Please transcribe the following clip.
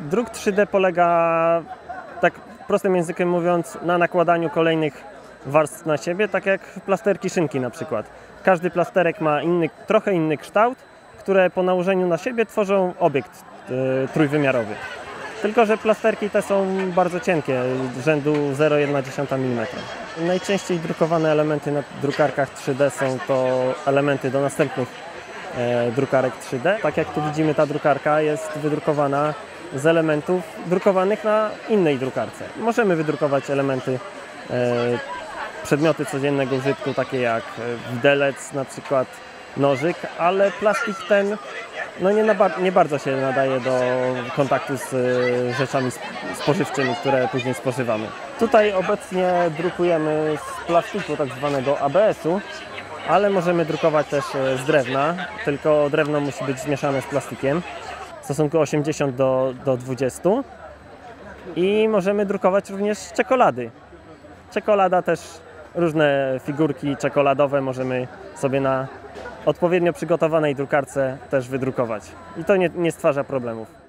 Druk 3D polega, tak prostym językiem mówiąc, na nakładaniu kolejnych warstw na siebie, tak jak plasterki szynki na przykład. Każdy plasterek ma inny, trochę inny kształt, które po nałożeniu na siebie tworzą obiekt e, trójwymiarowy. Tylko, że plasterki te są bardzo cienkie, rzędu 0,1 mm. Najczęściej drukowane elementy na drukarkach 3D są to elementy do następnych e, drukarek 3D. Tak jak tu widzimy, ta drukarka jest wydrukowana z elementów drukowanych na innej drukarce. Możemy wydrukować elementy, e, przedmioty codziennego użytku, takie jak e, widelec, na przykład nożyk, ale plastik ten no nie, nie bardzo się nadaje do kontaktu z e, rzeczami sp- spożywczymi, które później spożywamy. Tutaj obecnie drukujemy z plastiku tak zwanego ABS-u, ale możemy drukować też e, z drewna, tylko drewno musi być zmieszane z plastikiem stosunku 80 do, do 20 i możemy drukować również czekolady. Czekolada też, różne figurki czekoladowe możemy sobie na odpowiednio przygotowanej drukarce też wydrukować i to nie, nie stwarza problemów.